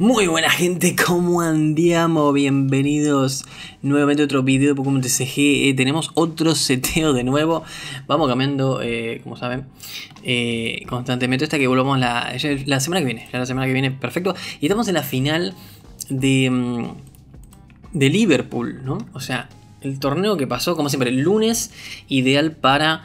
Muy buena gente, ¿cómo andiamo? Bienvenidos nuevamente a otro video de Pokémon TCG. Eh, tenemos otro seteo de nuevo. Vamos cambiando, eh, como saben, eh, constantemente hasta que volvamos la, la semana que viene. Ya la semana que viene, perfecto. Y estamos en la final de, mm, de Liverpool, ¿no? O sea, el torneo que pasó, como siempre, el lunes, ideal para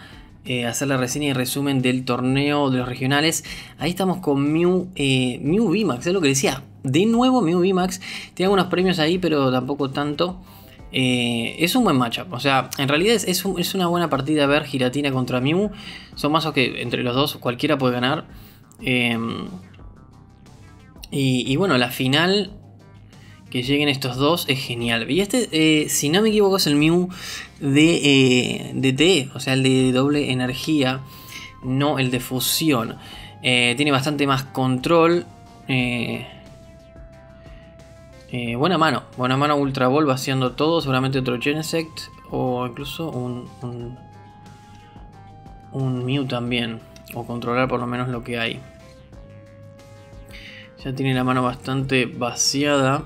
hacer la reseña y resumen del torneo de los regionales. Ahí estamos con Mew, eh, Mew VMAX, es lo que decía. De nuevo Mew VMAX. Tiene algunos premios ahí, pero tampoco tanto. Eh, es un buen matchup. O sea, en realidad es, es, una buena partida ver Giratina contra Mew. Son mazos que entre los dos cualquiera puede ganar. Em, y, bueno, la final que lleguen estos dos es genial. Y este, eh, si no me equivoco, es el Mew de, eh, de T, o sea, el de doble energía, no el de fusión. Eh, tiene bastante más control. Buena mano, buena mano Ultra Ball va haciendo todo, seguramente otro Genesect o incluso un, un, un Mew también, o controlar por lo menos lo que hay. Ya tiene la mano bastante vaciada.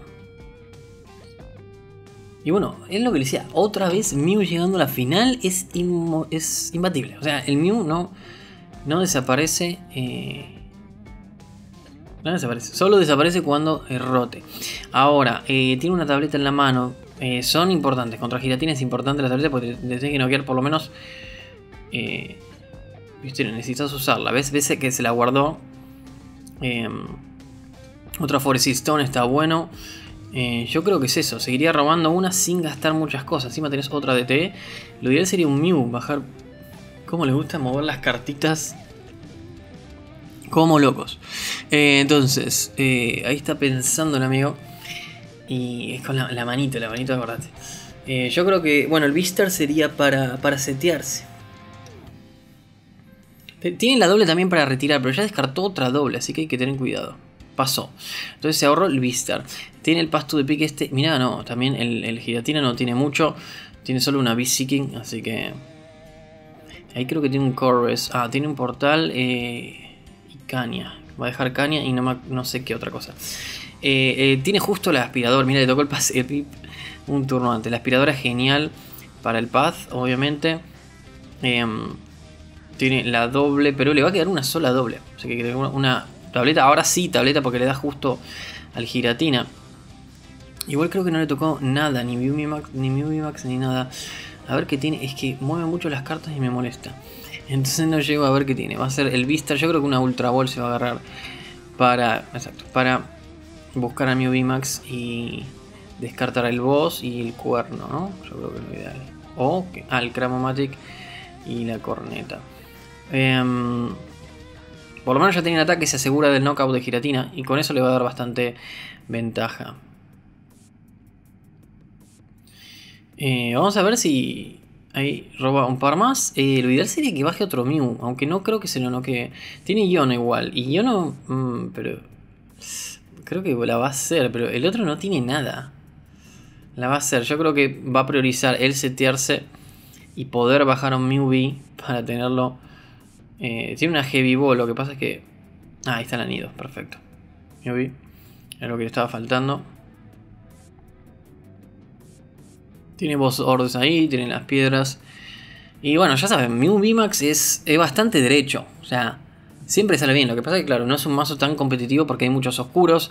Y bueno, es lo que le decía, otra vez Mew llegando a la final es, es imbatible. O sea, el Mew no, no desaparece. Eh, solo desaparece cuando rote. Ahora, eh, tiene una tableta en la mano. Eh, son importantes. Contra Giratina es importante la tableta porque te, tiene que noquear por lo menos. Viste, necesitas usarla. ¿Ves? ¿Ves que se la guardó? otra Forest Stone está bueno. Eh, yo creo que es eso, seguiría robando una sin gastar muchas cosas. Encima tenés otra DT. Lo ideal sería un Mew, bajar. ¿Cómo le gusta mover las cartitas? Como locos. Eh, entonces, eh, ahí está pensando el amigo. Y es con la, manito, la manito, acordate. yo creo que, bueno, el Vistar sería para, para setearse. Tiene la doble también para retirar, pero ya descartó otra doble, así que hay que tener cuidado pasó. Entonces se ahorró el Vistar. Tiene el pasto de pique este. Mira, no, también el, giratina no tiene mucho. Tiene solo una Beast-Seeking, así que. Ahí creo que tiene un Corvus. Ah, tiene un portal eh, y caña. Va a dejar caña y no, sé qué otra cosa. Eh, eh, tiene justo el aspirador. Mira, le tocó el pase de un turno antes. La aspiradora es genial para el Path, obviamente. Em, tiene la doble, pero le va a quedar una sola doble. O sea que una Tableta, ahora sí, tableta porque le da justo al giratina. Igual creo que no le tocó nada, ni Max ni Max ni nada. A ver qué tiene, es que mueve mucho las cartas y me molesta. Entonces no llego a ver qué tiene. Va a ser el Vista, yo creo que una Ultra Ball se va a agarrar para, exacto, para buscar a mi Max y descartar el boss y el cuerno, ¿no? Yo creo que es lo ideal. O al Cramomatic y la corneta. Eh, por lo menos ya tiene el ataque, se asegura del knockout de Giratina y con eso le va a dar bastante ventaja. Eh, vamos a ver si ahí roba un par más. Eh, lo ideal sería que baje otro Mew, aunque no creo que se lo noquee. Tiene Yono igual, y Yono, mmm, pero creo que la va a hacer, pero el otro no tiene nada. La va a hacer, yo creo que va a priorizar el setearse y poder bajar un Mew B para tenerlo eh, tiene una heavy ball, lo que pasa es que... Ah, ahí está el anillo, perfecto. Vi. Era lo que le estaba faltando. Tiene boss orders ahí, tiene las piedras. Y bueno, ya saben, Mew VMAX es, es bastante derecho. O sea, siempre sale bien. Lo que pasa es que, claro, no es un mazo tan competitivo porque hay muchos oscuros.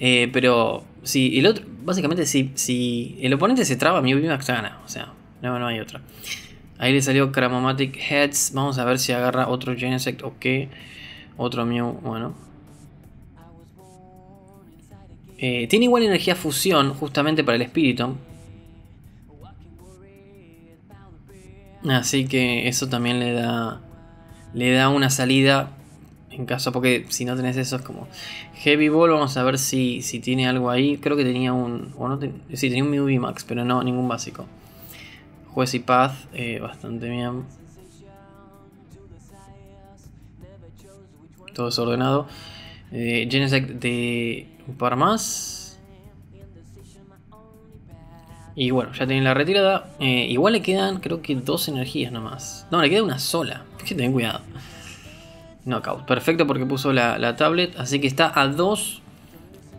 Eh, pero si el otro, básicamente, si, si el oponente se traba, Mew VMAX gana. O sea, no, no hay otra. Ahí le salió Cramomatic Heads. Vamos a ver si agarra otro Genesect o qué. Otro Mew, bueno. Eh, tiene igual energía fusión, justamente para el espíritu. Así que eso también le da. Le da una salida. En caso, porque si no tenés eso es como. Heavy Ball, vamos a ver si, si tiene algo ahí. Creo que tenía un. O no sí, tenía un Mew Max, pero no, ningún básico. Juez y Paz, eh, bastante bien. Todo desordenado. Eh, de un par más. Y bueno, ya tienen la retirada. Eh, igual le quedan, creo que dos energías nomás. No, le queda una sola. que ten cuidado. Knockout. Perfecto porque puso la, tablet. Así que está a dos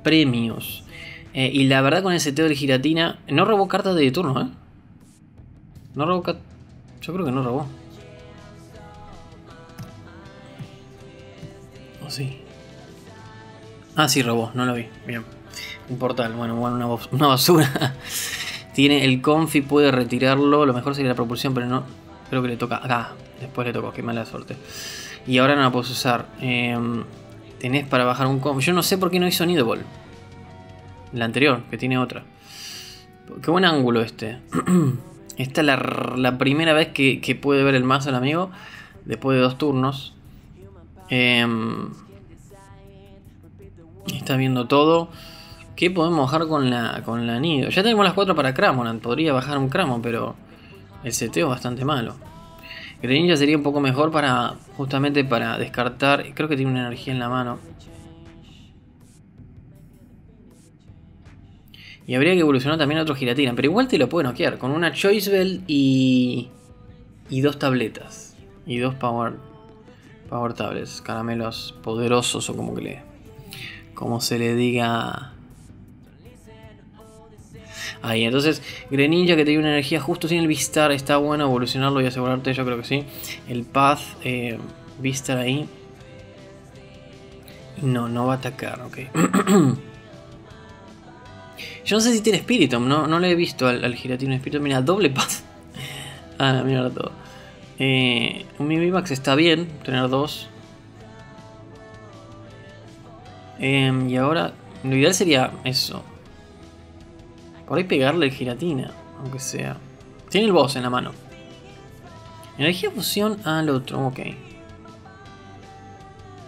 premios. Eh, y la verdad con ese seteo de giratina, no robó cartas de turno, ¿eh? No robó Yo creo que no robó. ¿O oh, sí? Ah, sí, robó, no lo vi. Bien. Un portal, bueno, bueno una, una basura. Tiene el confi, puede retirarlo. Lo mejor sería la propulsión, pero no. Creo que le toca acá. Después le tocó, qué mala suerte. Y ahora no la puedo usar. Em, tenés para bajar un confi. Yo no sé por qué no hizo Nidoball. La anterior, que tiene otra. Qué buen ángulo este. Esta es la, primera vez que, puede ver el mazo el amigo. Después de dos turnos. Em, está viendo todo. ¿Qué podemos bajar con la, con la Nido? Ya tenemos las cuatro para Cramonan. Podría bajar un Cramon, pero el seteo es bastante malo. Greninja sería un poco mejor para justamente para descartar. Creo que tiene una energía en la mano. Y habría que evolucionar también a otro Giratina. Pero igual te lo puede noquear. Con una Choice Bell y. Y dos tabletas. Y dos Power. Power Tablets. Caramelos poderosos o como que le. Como se le diga ahí. Entonces, Greninja que tiene una energía justo sin el Vistar, está bueno evolucionarlo y asegurarte, yo creo que sí. El Path, eh, Vistar ahí. No, no va a atacar, ok. yo no sé si tiene Spiritomb, no, no le he visto al, al Giratino Spiritomb. Mira, doble Path. ah, mira todo. Eh, un Mimimax está bien, tener dos. Em, y ahora, lo ideal sería eso. Por ahí pegarle giratina, aunque sea. Tiene el boss en la mano. Energía fusión al otro, ok.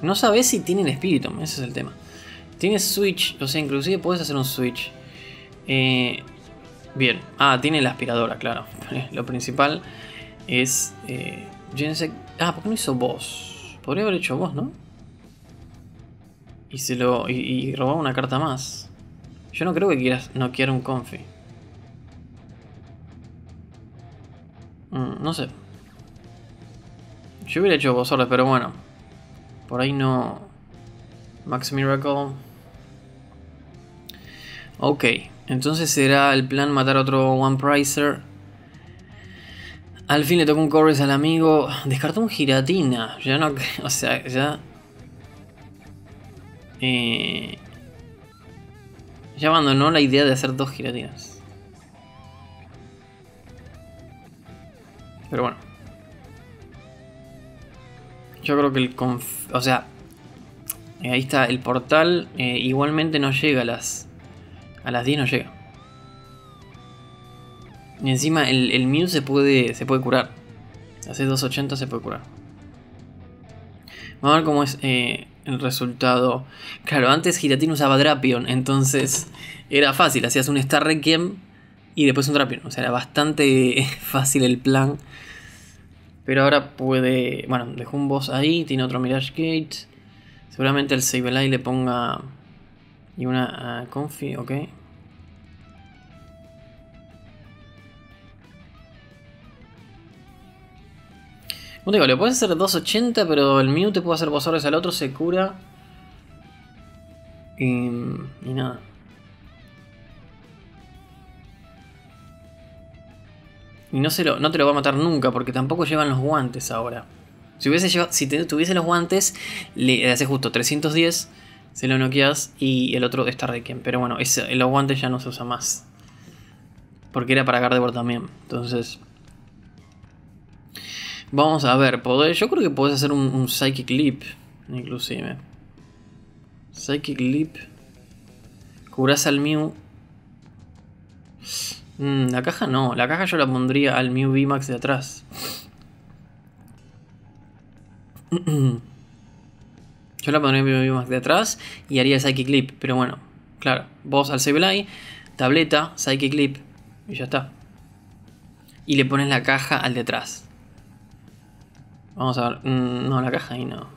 No sabes si tienen espíritu, ese es el tema. Tiene switch, o sea, inclusive puedes hacer un switch. Eh, bien, ah, tiene la aspiradora, claro. Lo principal es. Eh, Ah, ¿por qué no hizo boss? Podría haber hecho boss, ¿no? Y se lo. Y, y robaba una carta más. Yo no creo que quieras no quiera un confi. Mm, no sé. Yo hubiera hecho Bozordes, pero bueno. Por ahí no. Max Miracle. Ok. Entonces será el plan matar a otro One Pricer. Al fin le tocó un Corres al amigo. Descartó un Giratina. Ya no. O sea, ya. Eh, ya abandonó la idea de hacer dos giratinas. Pero bueno. Yo creo que el... O sea... Eh, ahí está el portal. Eh, igualmente no llega a las... A las 10 no llega. Y encima el, el Mew se puede, se puede curar. Hace 280 se puede curar. Vamos a ver cómo es eh, el resultado. Claro, antes Giratina usaba Drapion, entonces era fácil, hacías un Star Requiem y después un Drapion. O sea, era bastante fácil el plan. Pero ahora puede. Bueno, dejó un boss ahí, tiene otro Mirage Gate. Seguramente el Sableye le ponga. Y una uh, Confi, ok. Como digo, le puedes hacer 280, pero el Mew te puede hacer bozores al otro, se cura. Y, y nada. Y no, se lo, no te lo va a matar nunca, porque tampoco llevan los guantes ahora. Si, hubiese si tuviese los guantes, le hace justo 310, se lo noqueas y el otro está Requiem. Pero bueno, los guantes ya no se usa más. Porque era para Gardevoir también. Entonces, Vamos a ver, yo creo que podés hacer un, Psychic Leap, inclusive. Psychic Leap. Curás al Mew. Mm, la caja no, la caja yo la pondría al Mew VMAX de atrás. Yo la pondría al Mew VMAX de atrás y haría Psychic Leap, pero bueno, claro, vos al Sableye, tableta, Psychic Leap y ya está. Y le pones la caja al de atrás. Vamos a ver. Mm, no, la caja ahí no.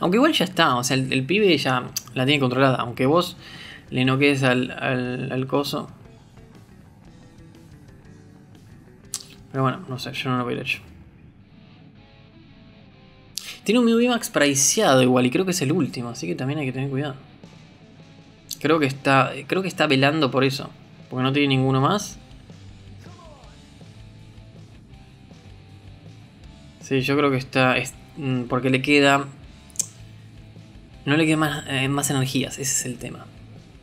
Aunque igual ya está. O sea, el, pibe ya la tiene controlada. Aunque vos le noquees al, al, al coso. Pero bueno, no sé, yo no lo hubiera hecho. Tiene un Mew Max priceado igual y creo que es el último, así que también hay que tener cuidado. Creo que está, creo que está velando por eso, porque no tiene ninguno más. Sí, yo creo que está, mm, porque le queda, no le queda más, eh, más energías, ese es el tema.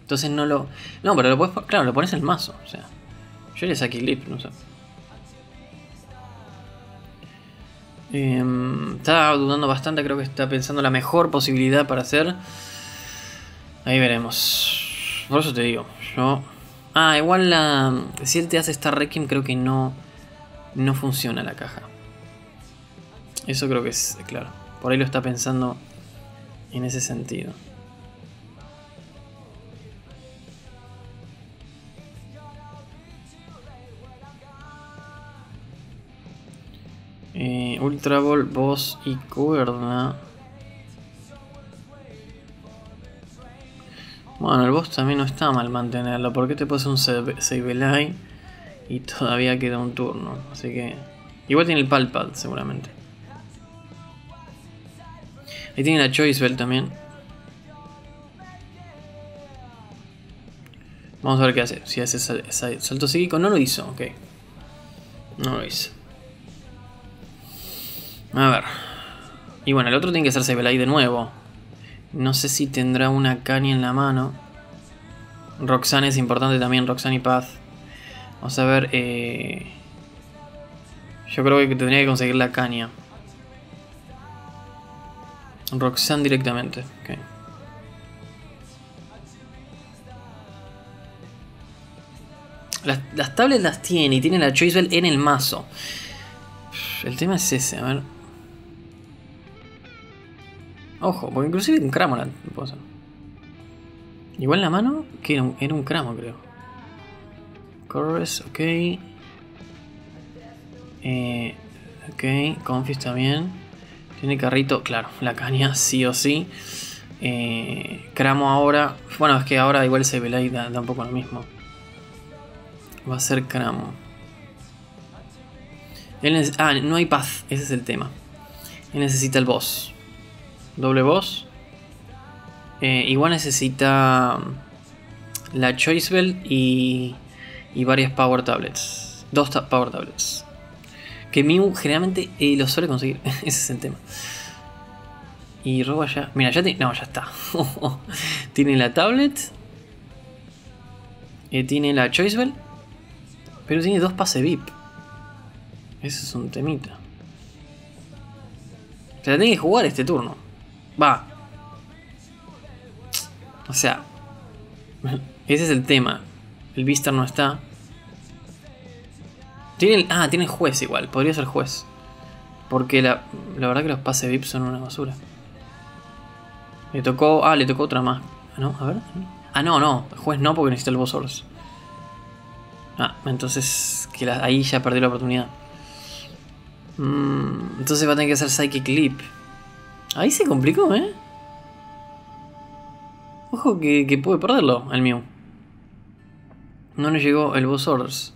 Entonces no lo, no, pero lo puedes, claro, lo pones en el mazo, o sea, yo le saqué clip, no sé. Eh, está dudando bastante, creo que está pensando la mejor posibilidad para hacer. Ahí veremos. Por eso te digo, yo... Ah, igual la... Si él te hace Star Requiem creo que no... No funciona la caja. Eso creo que es claro. Por ahí lo está pensando en ese sentido. Eh, Ultra Ball, Boss y cuerda. Bueno, el boss también no está mal mantenerlo. Porque te puse un Sableye y todavía queda un turno. Así que. Igual tiene el Palpad, seguramente. Ahí tiene la Choice Bell también. Vamos a ver qué hace. Si hace salto psíquico. No lo hizo, ok. No lo hizo. A ver. Y bueno, el otro tiene que ser Sableye de nuevo. No sé si tendrá una caña en la mano. Roxanne es importante también, Roxanne y Paz. Vamos a ver. Eh... Yo creo que tendría que conseguir la caña. Roxanne directamente. Okay. Las, las tablets las tiene y tiene la Choice en el mazo. El tema es ese, a ver. Ojo, porque inclusive un Cramoran puedo hacer. Igual la mano, que era un, era un cramo, creo. Corres, ok. Eh, ok, Confis también. Tiene carrito, claro, la caña sí o sí. Eh, cramo ahora. Bueno, es que ahora igual se ve da, da un poco lo mismo. Va a ser Cramo. ah, no hay paz, ese es el tema. Él necesita el boss doble voz. Eh, igual necesita mm, la Choice Bell y, y varias Power Tablets. Dos Power Tablets. Que Mew generalmente eh, lo suele conseguir. Ese es el tema. Y roba ya. Mira, ya tiene. No, ya está. tiene la tablet. Eh, tiene la Choice Bell. Pero tiene dos pase VIP. Ese es un temita. Se la tiene que jugar este turno. Va. O sea. Ese es el tema. El Vistar no está. Tiene ah, tiene juez igual. Podría ser juez. Porque la, la verdad que los pases VIP son una basura. Le tocó. Ah, le tocó otra más. ¿No? A ver. Ah, no, no. Juez no porque necesita el boss Ah, entonces. Que ahí ya perdió la oportunidad. Mm, entonces va a tener que hacer Psychic Leap. Ahí se complicó, ¿eh? Ojo que, puede perderlo el mío. No le llegó el boss.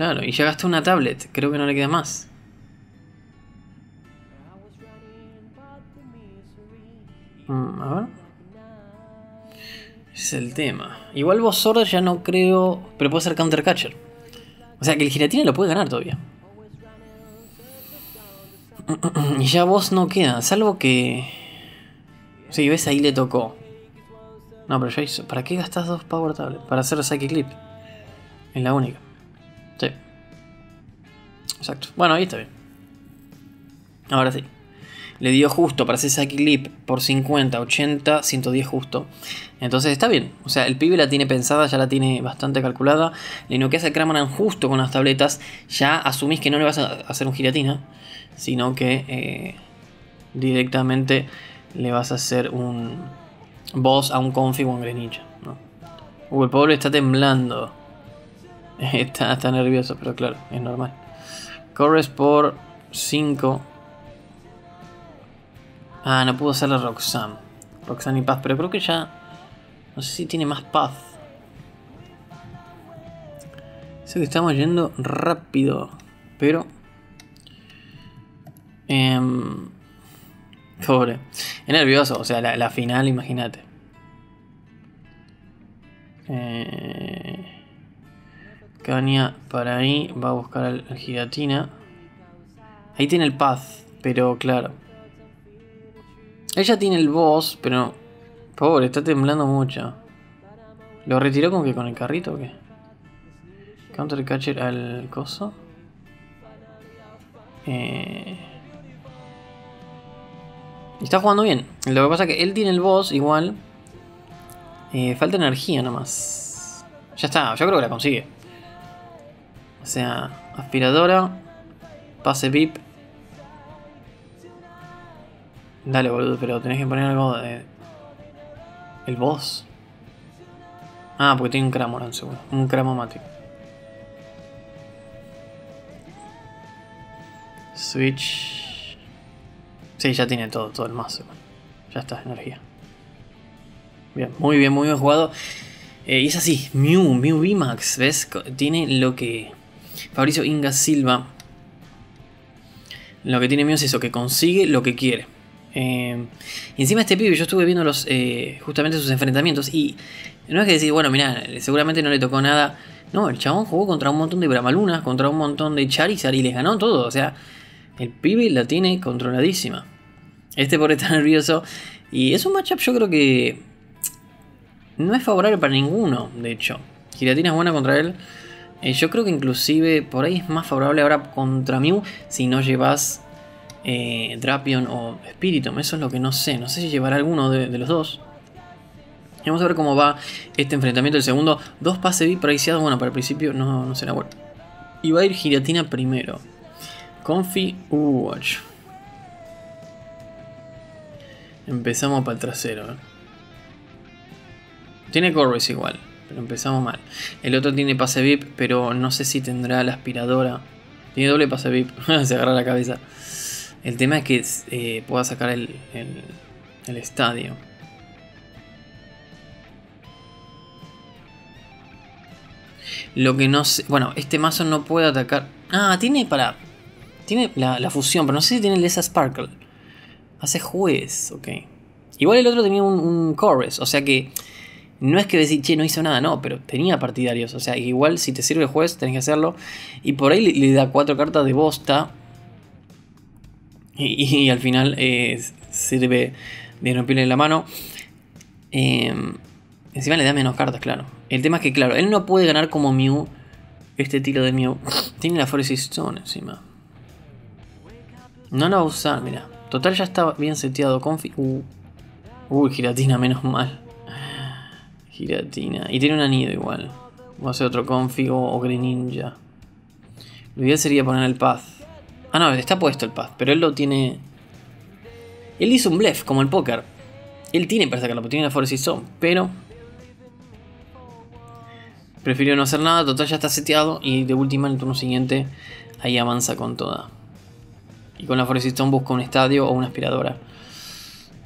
Claro, y ya gasté una tablet. Creo que no le queda más. Mm, a ver. Es el tema. Igual boss orders ya no creo. Pero puede ser counter catcher. O sea que el giratina lo puede ganar todavía. Y ya vos no queda, salvo que... Sí, ves, ahí le tocó. No, pero ya hizo... ¿Para qué gastas dos Power Tablets? Para hacer Psychic Clip. Es la única. Exacto. Bueno, ahí está bien. Ahora sí. Le dio justo para hacer Psychic Clip por 50, 80, 110 justo. Entonces está bien. O sea, el pibe la tiene pensada, ya la tiene bastante calculada. Le que hace Kramaran justo con las tabletas. Ya asumís que no le vas a hacer un giratina sino que eh, directamente le vas a hacer un boss a un config o un Greninja. ¿no? el pobre está temblando. Está, está nervioso, pero claro, es normal. Corres por 5. Ah, no pudo hacer la Roxanne. Roxanne y Paz, pero creo que ya. No sé si tiene más Paz. Sé que estamos yendo rápido. Pero... Em, pobre. Es nervioso, o sea, la, final, imagínate. Eh, Caña para ahí, va a buscar al, gigatina. Ahí tiene el path, pero claro. Ella tiene el boss, pero... Pobre, está temblando mucho. ¿Lo retiró con que con el carrito o qué? Counter catcher al coso. Eh... Está jugando bien. Lo que pasa es que él tiene el boss igual. Eh, falta energía nomás. Ya está, yo creo que la consigue. O sea, aspiradora. Pase VIP. Dale, boludo, pero tenés que poner algo de. El boss. Ah, porque tiene un Cramoran seguro. Un Cramomatic. Switch. Sí, ya tiene todo, todo el mazo. Ya está, energía. Bien, muy bien, muy bien jugado. Eh, y es así, Mew, Mew VMAX, ¿ves? Tiene lo que Fabricio Inga Silva. Lo que tiene Mew es eso, que consigue lo que quiere. Eh, y encima este pibe, yo estuve viendo los, eh, justamente sus enfrentamientos y no es que decir, bueno, mira, seguramente no le tocó nada. No, el chabón jugó contra un montón de Bramalunas, contra un montón de Charizard y les ganó todo. O sea, el pibe la tiene controladísima. Este por está nervioso. Y es un matchup yo creo que no es favorable para ninguno, de hecho. Giratina es buena contra él. Eh, yo creo que inclusive por ahí es más favorable ahora contra Mew si no llevas eh, Drapion o Spiritomb. Eso es lo que no sé. No sé si llevará alguno de los dos. Vamos a ver cómo va este enfrentamiento. El segundo, dos pases VIP Bueno, para el principio no, no será bueno. Y va a ir Giratina primero. Confi Watch. Empezamos para el trasero. Tiene Corvus igual, pero empezamos mal. El otro tiene pase VIP, pero no sé si tendrá la aspiradora. Tiene doble pase VIP, se agarra la cabeza. El tema es que eh, pueda sacar el, el estadio. Lo que no sé. Bueno, este mazo no puede atacar. Ah, tiene para. Tiene la, fusión, pero no sé si tiene el esa Sparkle. Hace juez, ok. Igual el otro tenía un, un chorus, o sea que. No es que decir, che, no hizo nada, no, pero tenía partidarios. O sea, igual si te sirve el juez, tenés que hacerlo. Y por ahí le, da cuatro cartas de bosta. Y, al final eh, sirve de romperle la mano. Eh, Encima le da menos cartas, claro. El tema es que, claro, él no puede ganar como Mew. Este tiro de Mew. Tiene la Forest Stone encima. No la va a usar, mira. Total ya está bien seteado. Confi. Uh. Uy, giratina, menos mal. Giratina. Y tiene un anillo igual. A hacer otro config o, Greninja. Lo ideal sería poner el Path. Ah, no, está puesto el Path, pero él lo tiene. Él hizo un bluff, como el póker. Él tiene para sacarlo, porque tiene la Forest Stone, pero Prefirió no hacer nada, total ya está seteado y de última en el turno siguiente ahí avanza con toda. Y con la Forest Stone busca un estadio o una aspiradora.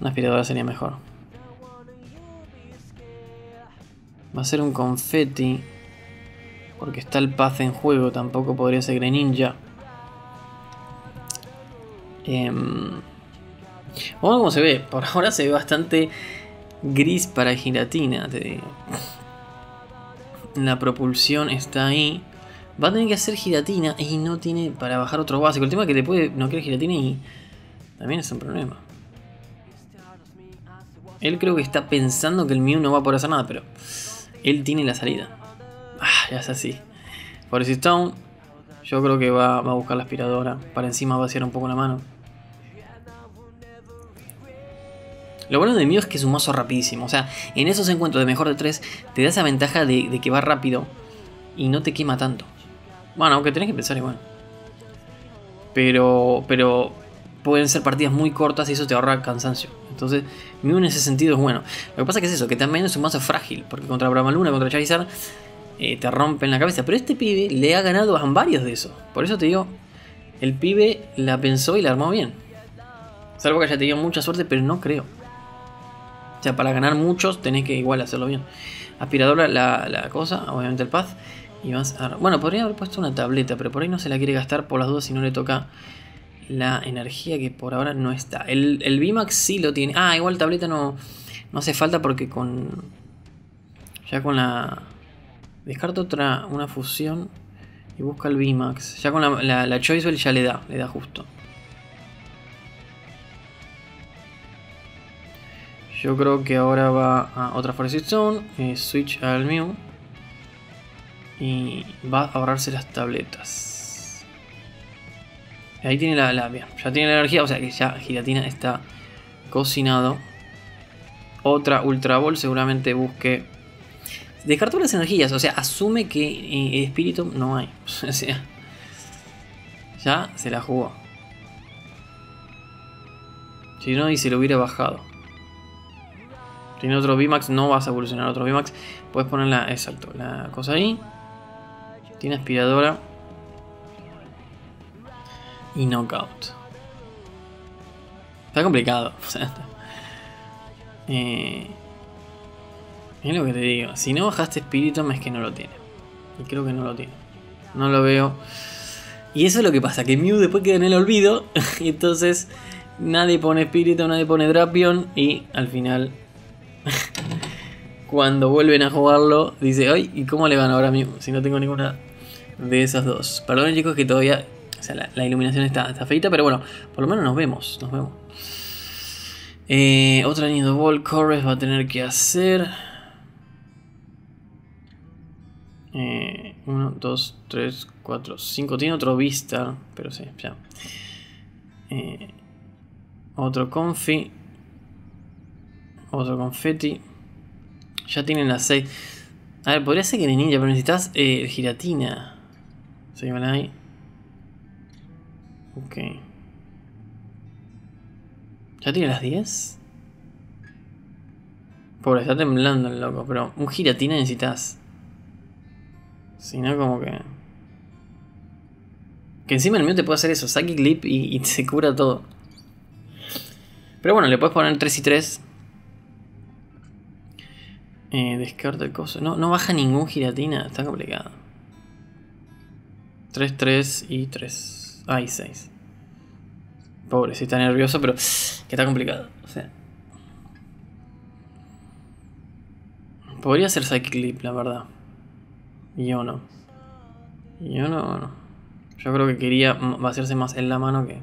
Una aspiradora sería mejor. Va a ser un confetti. Porque está el paz en juego. Tampoco podría ser Greninja. Eh, a ver cómo se ve. Por ahora se ve bastante gris para giratina, te digo la propulsión está ahí. Va a tener que hacer giratina y no tiene para bajar otro básico. El tema es que te puede no querer giratina y también es un problema. Él creo que está pensando que el Mew no va a poder hacer nada, pero él tiene la salida. Ah, ya es así. Forest Stone, yo creo que va, a buscar la aspiradora. Para encima vaciar un poco la mano. Lo bueno de Mew es que es un mazo rapidísimo. O sea, en esos encuentros de mejor de 3 te da esa ventaja de, que va rápido y no te quema tanto. Bueno, aunque tenés que pensar igual. Pero, pero pueden ser partidas muy cortas y eso te ahorra cansancio. Entonces, Mew en ese sentido es bueno. Lo que pasa que es eso, que también es un mazo frágil. Porque contra Luna, contra Charizard, eh, te rompen la cabeza. Pero este pibe le ha ganado a varios de esos. Por eso te digo, el pibe la pensó y la armó bien. Salvo que haya tenido mucha suerte, pero no creo. O sea, para ganar muchos tenés que igual hacerlo bien. Aspiradora la, la cosa, obviamente el path. Y a... Bueno, podría haber puesto una tableta, pero por ahí no se la quiere gastar por las dudas si no le toca la energía que por ahora no está. El, el VMAX sí lo tiene. Ah, igual tableta no, no hace falta porque con... Ya con la... Descarta otra, una fusión y busca el VMAX. Ya con la, la, la Choice ya le da, le da justo. Yo creo que ahora va a otra Forest Zone, eh, switch al Mew y va a ahorrarse las tabletas. Ahí tiene la, la ya tiene la energía, o sea que ya Giratina está cocinado. Otra Ultra Ball seguramente busque. Descartó las energías, o sea, asume que eh, espíritu no hay. o sea, ya se la jugó. Si no, y se lo hubiera bajado. Tiene otro VMAX, no vas a evolucionar otro VMAX. Puedes ponerla, exacto, la cosa ahí. Tiene aspiradora. Y knockout. Está complicado. eh, es lo que te digo. Si no bajaste espíritu, es que no lo tiene. Y creo que no lo tiene. No lo veo. Y eso es lo que pasa, que Mew después queda en el olvido. y entonces nadie pone espíritu, nadie pone Drapion. Y al final cuando vuelven a jugarlo, dice, ay, ¿y cómo le van ahora mismo? Si no tengo ninguna de esas dos. Perdón chicos que todavía, o sea, la, iluminación está, está, feita, pero bueno, por lo menos nos vemos, nos vemos. Eh, otra Nido Ball Corres va a tener que hacer... 1, 2, 3, 4, 5. Tiene otro Vista, pero sí, ya. Eh, otro Confi. Otro confeti. Ya tienen las 6. A ver, podría ser que de ninja, pero necesitas eh, giratina. ¿Se van ahí? Ok. ¿Ya tiene las 10? Pobre, está temblando el loco, pero un giratina necesitas. Si no, como que. Que encima el mío te puede hacer eso, Psychic Clip y, y se cura todo. Pero bueno, le puedes poner 3 y 3 eh, descarta el coso. No, no baja ningún giratina. Está complicado. 3, 3 y 3. Ah, y 6. Pobre, si está nervioso, pero que está complicado. O sea. Podría ser Psychic Clip, la verdad. Yo no. Yo no, no. Yo creo que quería vaciarse más en la mano que.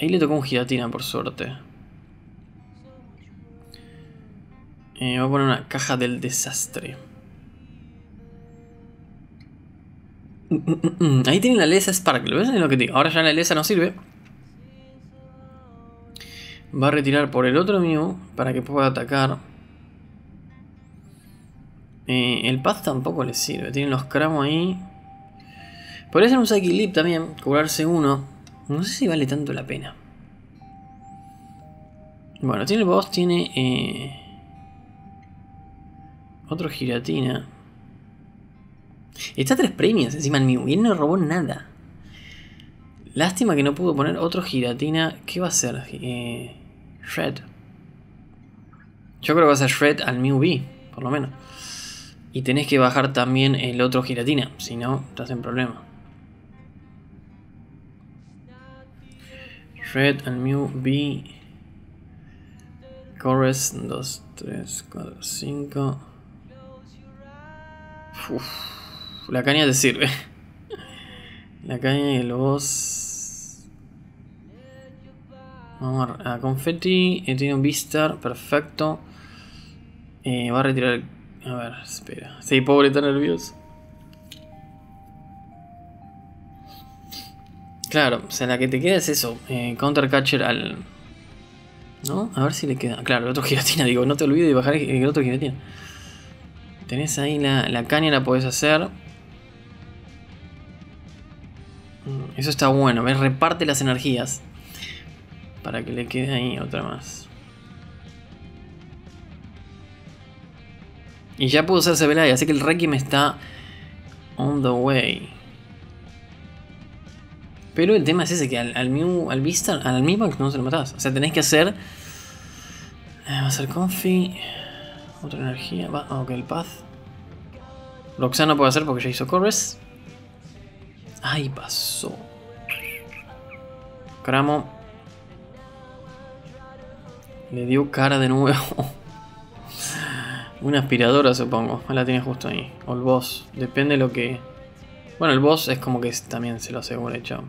Ahí le tocó un giratina, por suerte. Eh, voy a poner una caja del desastre. Ahí tienen la Lesa Sparkle. ¿Ves lo que digo? Ahora ya la Lesa no sirve. Va a retirar por el otro Mew para que pueda atacar. Eh, el Path tampoco le sirve. Tienen los cramos ahí. Podría ser un Psychic Leap también. Cobrarse uno. No sé si vale tanto la pena. Bueno, tiene el boss, tiene... Eh, otro giratina. Está tres premios encima en mi Y no robó nada. Lástima que no pudo poner otro giratina. ¿Qué va a hacer? Eh, Shred. Yo creo que va a ser Shred al Mew B, por lo menos. Y tenés que bajar también el otro giratina. Si no, estás en problema. Shred al Mew B. Chorus 2, 3, 4, 5 la caña te sirve. La caña y el boss. Vamos a, confetti. Eh, tiene un Vistar, perfecto. Eh, va a retirar. A ver, espera. Sí, pobre, está nervioso. Claro, o sea, la que te queda es eso. Eh, counter al. ¿No? A ver si le queda. Claro, el otro giratina, digo, no te olvides de bajar el otro giratina. Tenés ahí la, caña, la podés hacer. Eso está bueno, ¿ves? Reparte las energías. Para que le quede ahí otra más. Y ya puedo usar Sebelay, así que el Requiem está on the way. Pero el tema es ese, que al, al Mew, al Vista, al Mimax no se lo matás. O sea, tenés que hacer... Eh, va a ser Confi. Otra energía. Va, ok, el Path. Roxana no puede hacer porque ya hizo Corres. Ay, pasó. Cramo. Le dio cara de nuevo. Una aspiradora, supongo. La tiene justo ahí. O el boss. Depende de lo que. Bueno, el boss es como que también se lo asegura, hecho.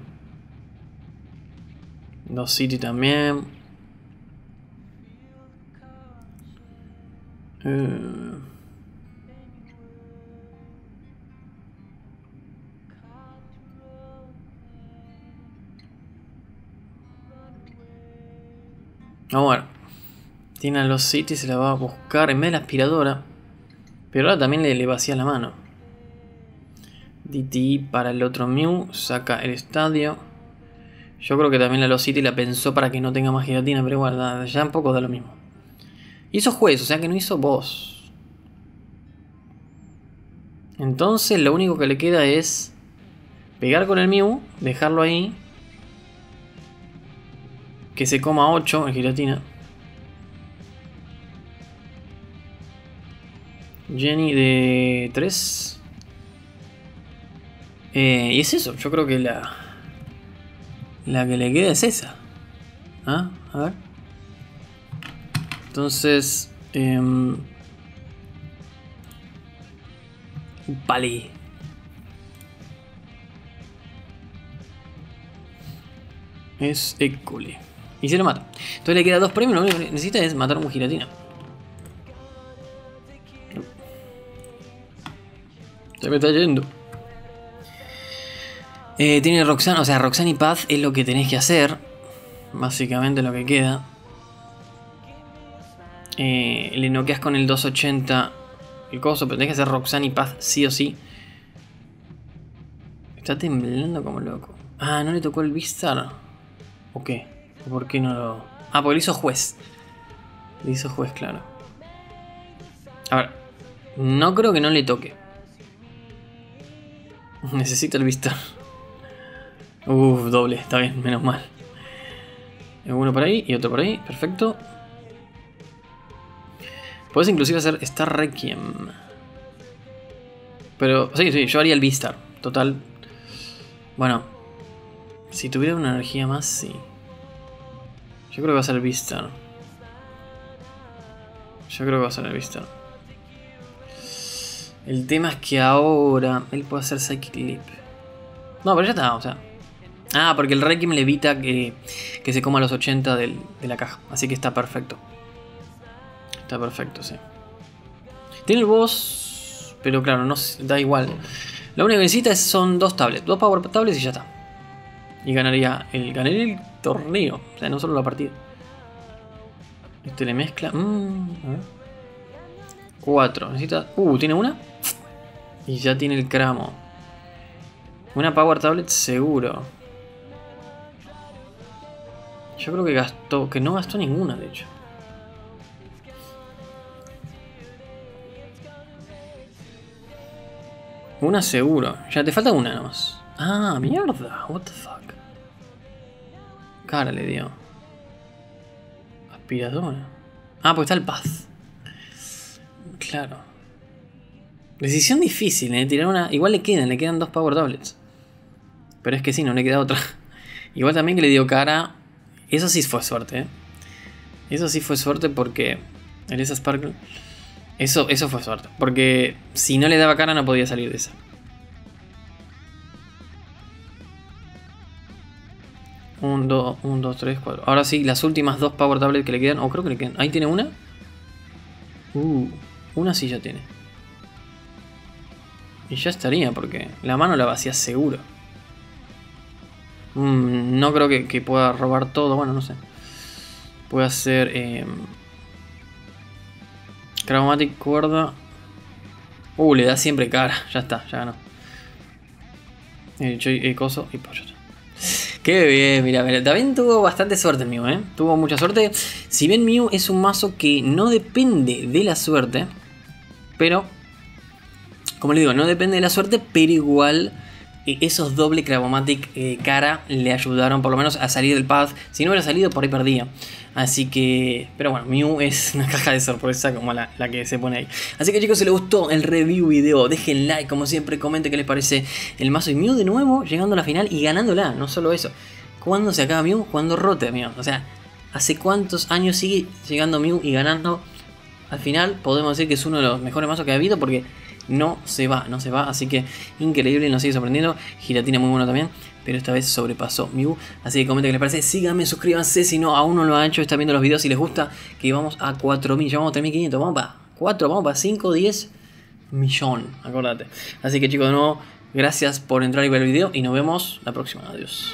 Dos City también. Eh. Vamos a ver. Tiene a los City, se la va a buscar en vez de la aspiradora. Pero ahora también le, vacía la mano. DT para el otro Mew. Saca el estadio. Yo creo que también la City la pensó para que no tenga más gelatina, pero igual, ya un poco da lo mismo. Hizo juez, o sea que no hizo boss. Entonces lo único que le queda es pegar con el Mew, dejarlo ahí. Que se coma 8 en gelatina. Jenny de 3. Eh, y es eso, yo creo que la, la que le queda es esa. ¿Ah? A ver. Entonces... Eh. Es Ecole. Y se lo mata. Entonces le queda dos premios. Lo único que necesita es matar a un giratina. Se me está yendo. Eh, tiene Roxanne, o sea, Roxanne y Paz es lo que tenés que hacer. Básicamente lo que queda. Eh, le noqueas con el 280 el coso, pero tenés que hacer Roxanne y Paz sí o sí. Está temblando como loco. Ah, ¿no le tocó el Vistar? ¿O qué? ¿Por qué no lo...? Ah, porque le hizo juez. Le hizo juez, claro. A ver. No creo que no le toque. Necesito el Vistar. Uff, doble, está bien, menos mal. Uno por ahí y otro por ahí, perfecto. Puedes inclusive hacer Star Requiem. Pero, sí, sí, yo haría el V-Star. Total. Bueno. Si tuviera una energía más, sí. Yo creo que va a ser el V-Star. Yo creo que va a ser V-Star. El tema es que ahora él puede hacer Psychic Leap. No, pero ya está, o sea. Ah, porque el Requiem le evita que, que se coma los 80 del, de la caja. Así que está perfecto. Está perfecto, sí. Tiene el boss, pero claro, no da igual. Lo único que necesita son dos tablets, dos power tablets y ya está. Y ganaría el, ganaría el torneo, o sea, no solo la partida. Este le mezcla. Mm. Cuatro. Necesita. Uh, ¿tiene una? Y ya tiene el cramo. Una power tablet seguro. Yo creo que gastó. Que no gastó ninguna, de hecho. Una seguro. Ya te falta una nomás. Ah, mierda. What the fuck. Cara le dio. Aspiradora. Ah, pues está el paz. Claro. Decisión difícil, ¿eh? Tirar una. Igual le quedan, le quedan dos power tablets. Pero es que sí, no le queda otra. Igual también que le dio cara. Eso sí fue suerte, ¿eh? Eso sí fue suerte porque. El esa Sparkle. Eso, eso fue suerte. Porque si no le daba cara no podía salir de esa. Un, dos, un, dos, tres, cuatro. Ahora sí, las últimas dos Power Tablets que le quedan. O creo que le quedan. Ahí tiene una. Uh, una sí ya tiene. Y ya estaría, porque la mano la vacía seguro. Mm, no creo que, pueda robar todo. Bueno, no sé. Puede hacer. Eh, cuerda. Uh, le da siempre cara. Ya está, ya ganó. El, el coso y pollo. Qué bien, mira, mira, también tuvo bastante suerte Mew, ¿eh? Tuvo mucha suerte. Si bien Mew es un mazo que no depende de la suerte, pero, como le digo, no depende de la suerte, pero igual esos doble Cravomatic eh, cara le ayudaron por lo menos a salir del path. Si no hubiera salido, por ahí perdía. Así que, pero bueno, Mew es una caja de sorpresa como la, que se pone ahí. Así que chicos, si les gustó el review video, dejen like, como siempre, comenten qué les parece el mazo. Y Mew de nuevo llegando a la final y ganándola, no solo eso. ¿Cuándo se acaba Mew? Cuando rote Mew. O sea, ¿hace cuántos años sigue llegando Mew y ganando? Al final podemos decir que es uno de los mejores mazos que ha habido porque no se va, no se va. Así que increíble, nos sigue sorprendiendo. Giratina muy bueno también pero esta vez sobrepasó Mew. Así que comenten qué les parece, síganme, suscríbanse si no aún no lo han hecho, están viendo los videos si les gusta, que vamos a 4000, ya vamos a 3500, vamos para 4, vamos para 5, 10 millón, acordate. Así que chicos, de nuevo, gracias por entrar y ver el video y nos vemos la próxima, adiós.